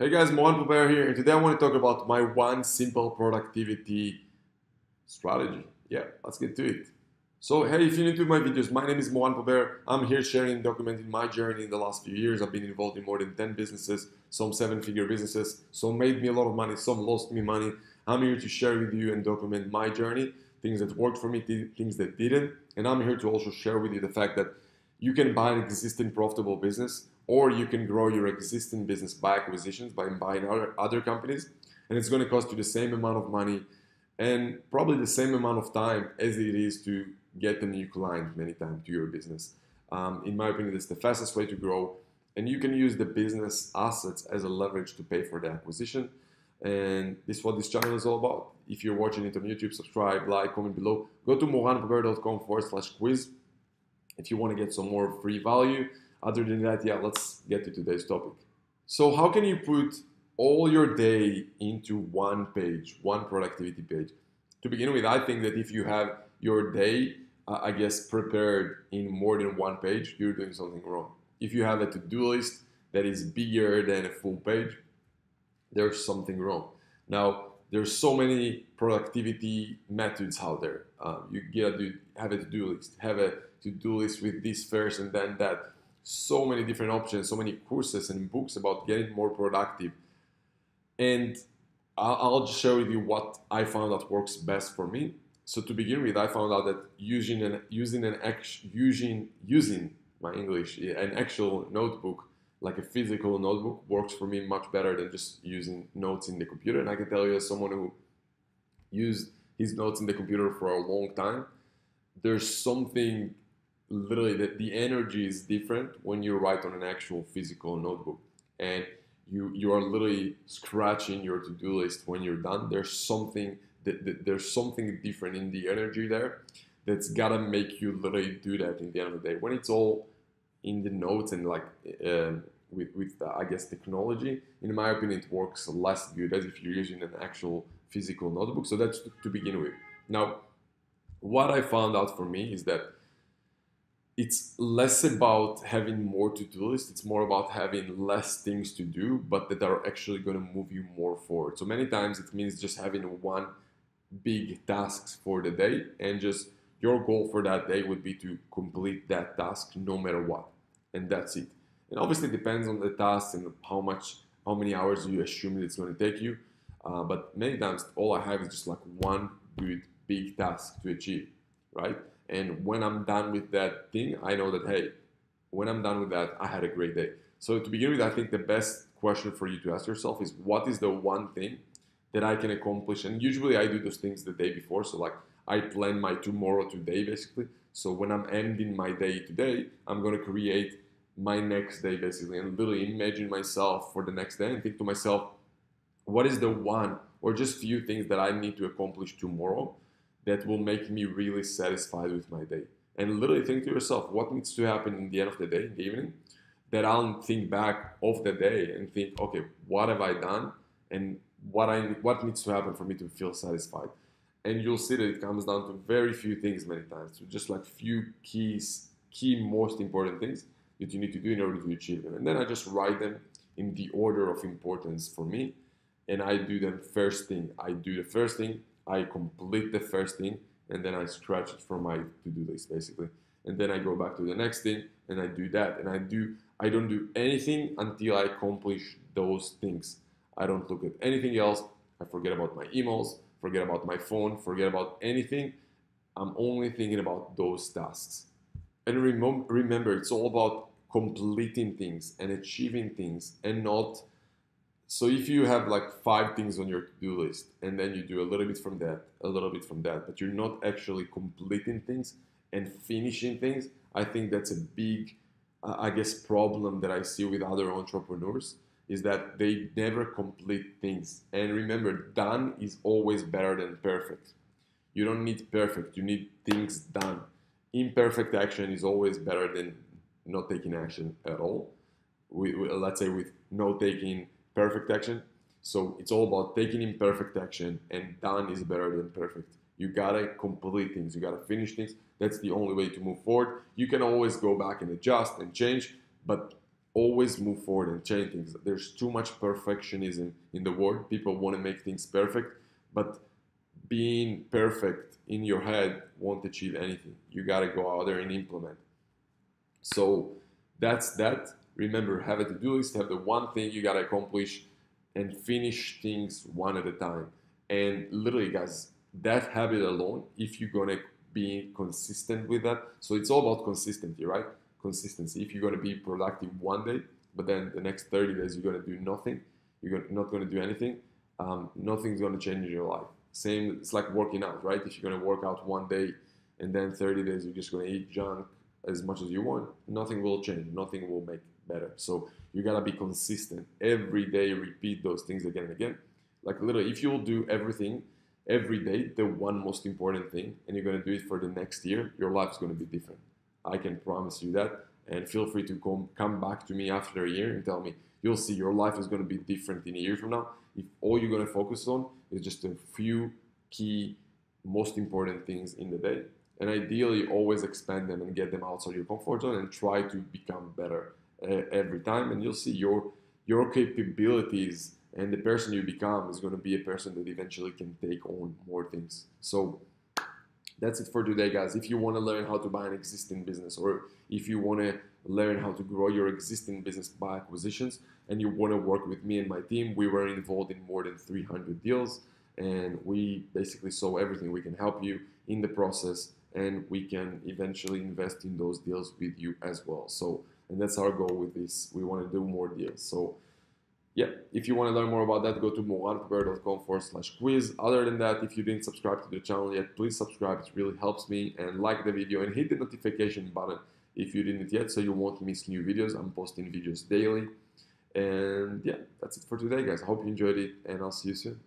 Hey guys, Moran Pober here, and today I want to talk about my one simple productivity strategy. Yeah, let's get to it. So, hey, if you're new to my videos, my name is Moran Pober. I'm here sharing and documenting my journey in the last few years. I've been involved in more than 10 businesses, some seven figure businesses, some made me a lot of money, some lost me money. I'm here to share with you and document my journey, things that worked for me, things that didn't. And I'm here to also share with you the fact that you can buy an existing profitable business or you can grow your existing business by acquisitions by buying other, other companies and it's going to cost you the same amount of money and probably the same amount of time as it is to get a new client many times to your business. Um, in my opinion it's the fastest way to grow and you can use the business assets as a leverage to pay for the acquisition. And this is what this channel is all about. If you're watching it on youtube subscribe like comment below. Go to moranpober.com forward slash quiz if you want to get some more free value other than that, yeah, let's get to today's topic. So, how can you put all your day into one page, one productivity page? To begin with, I think that if you have your day, uh, I guess, prepared in more than one page, you're doing something wrong. If you have a to do list that is bigger than a full page, there's something wrong. Now, there's so many productivity methods out there. Um, you gotta have a to do list, have a to do list with this first and then that so many different options, so many courses and books about getting more productive. And I'll just share with you what I found that works best for me. So to begin with, I found out that using an using an using using my English an actual notebook like a physical notebook works for me much better than just using notes in the computer. And I can tell you as someone who used his notes in the computer for a long time, there's something literally that the energy is different when you write on an actual physical notebook. And you you are literally scratching your to-do list when you're done. There's something that, that, there's something different in the energy there that's gotta make you literally do that in the end of the day. When it's all in the notes and like um, with with uh, I guess technology. In my opinion it works less good as if you're using an actual physical notebook. So that's to, to begin with. Now what I found out for me is that it's less about having more to-do list it's more about having less things to do but that are actually going to move you more forward. So many times it means just having one big tasks for the day and just your goal for that day would be to complete that task no matter what. And that's it and obviously depends on the task and how much how many hours you assume it's going to take you uh, but many times all i have is just like one good big task to achieve right and when I'm done with that thing, I know that, hey, when I'm done with that, I had a great day. So to begin with, I think the best question for you to ask yourself is what is the one thing that I can accomplish? And usually I do those things the day before. So like I plan my tomorrow today basically. So when I'm ending my day today, I'm gonna create my next day basically and literally imagine myself for the next day and think to myself, what is the one or just few things that I need to accomplish tomorrow that will make me really satisfied with my day. And literally think to yourself, what needs to happen in the end of the day, in the evening, that I'll think back of the day and think, okay, what have I done, and what I what needs to happen for me to feel satisfied. And you'll see that it comes down to very few things many times, to just like few keys, key most important things that you need to do in order to achieve them. And then I just write them in the order of importance for me, and I do them first thing. I do the first thing, I complete the first thing and then I scratch it from my to-do list basically. And then I go back to the next thing and I do that. And I do I don't do anything until I accomplish those things. I don't look at anything else. I forget about my emails, forget about my phone, forget about anything. I'm only thinking about those tasks. And remember, it's all about completing things and achieving things and not so if you have like five things on your to-do list and then you do a little bit from that, a little bit from that, but you're not actually completing things and finishing things, I think that's a big, uh, I guess, problem that I see with other entrepreneurs is that they never complete things. And remember, done is always better than perfect. You don't need perfect, you need things done. Imperfect action is always better than not taking action at all. We, we, let's say with no taking perfect action. So it's all about taking imperfect action, and done is better than perfect. You gotta complete things, you gotta finish things. That's the only way to move forward. You can always go back and adjust and change, but always move forward and change things. There's too much perfectionism in the world. People want to make things perfect, but being perfect in your head won't achieve anything. You got to go out there and implement. So that's that. Remember, have a to-do list, have the one thing you got to accomplish and finish things one at a time. And literally, guys, that habit alone, if you're to be consistent with that, so it's all about consistency, right? Consistency. If you're to be productive one day, but then the next 30 days you're to do nothing, you're not to do anything, um, nothing's to change in your life. Same, it's like working out, right? If you're to work out one day and then 30 days you're just to eat junk as much as you want, nothing will change. Nothing will make better. So you got to be consistent. Every day, repeat those things again and again. Like literally, if you'll do everything every day, the one most important thing, and you're to do it for the next year, your life is going to be different. I can promise you that. And feel free to come, come back to me after a year and tell me, you'll see your life is to be different in a year from now if all you're to focus on is just a few key, most important things in the day. And ideally, always expand them and get them outside your comfort zone and try to become better uh, every time. And you'll see your your capabilities and the person you become is going to be a person that eventually can take on more things. So that's it for today, guys. If you want to learn how to buy an existing business or if you want to learn how to grow your existing business by acquisitions and you want to work with me and my team, we were involved in more than 300 deals and we basically saw everything. We can help you in the process and we can eventually invest in those deals with you as well. So, and that's our goal with this. We want to do more deals. So, yeah, if you want to learn more about that, go to moranpober.com forward slash quiz. Other than that, if you didn't subscribe to the channel yet, please subscribe. It really helps me and like the video and hit the notification button if you didn't yet so you won't miss new videos. I'm posting videos daily. And yeah, that's it for today, guys. I hope you enjoyed it and I'll see you soon.